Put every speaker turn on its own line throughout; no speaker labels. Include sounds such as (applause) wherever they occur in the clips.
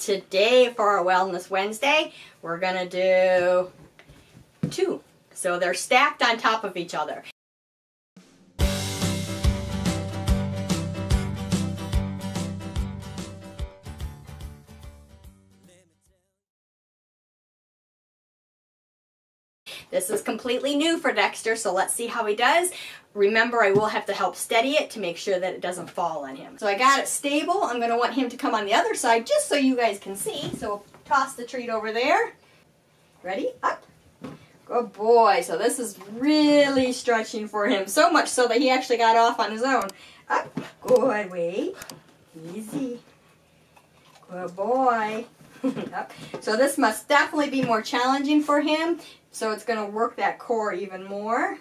Today for our Wellness Wednesday, we're gonna do two. So they're stacked on top of each other. This is completely new for Dexter, so let's see how he does. Remember, I will have to help steady it to make sure that it doesn't fall on him. So I got it stable. I'm going to want him to come on the other side just so you guys can see. So toss the treat over there. Ready? Up. Good boy. So this is really stretching for him. So much so that he actually got off on his own. Up. Good. Wait. Easy. Good boy. (laughs) Up. So this must definitely be more challenging for him. So it's going to work that core even more.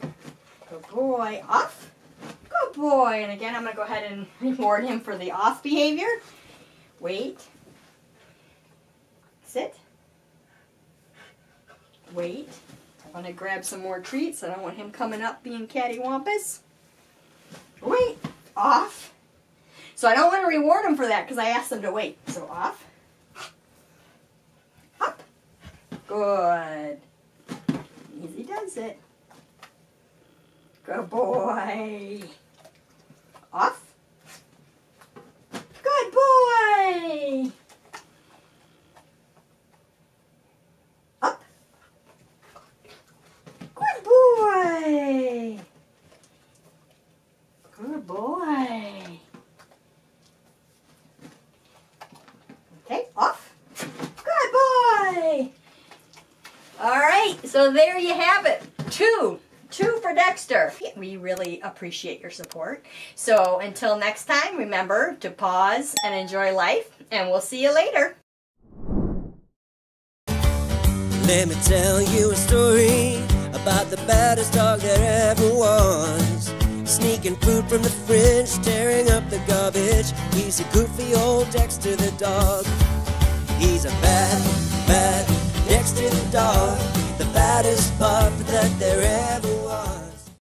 Good boy. Off. Good boy. And again, I'm going to go ahead and (laughs) reward him for the off behavior. Wait. Sit. Wait. I'm going to grab some more treats. I don't want him coming up being cattywampus. Wait. Off. So I don't want to reward him for that because I asked him to wait. So off. Up. Good. Easy does it. Good boy. Off. Good boy. Up. Good boy. Good boy. Okay, off. Good boy. All right, so there you have it. Two. Two for Dexter. We really appreciate your support. So until next time, remember to pause and enjoy life, and we'll see you later.
Let me tell you a story about the baddest dog there ever was. Sneaking food from the fridge, tearing up the garbage. He's a goofy old Dexter the dog. He's a bad, bad Dexter the dog. The baddest pup that there ever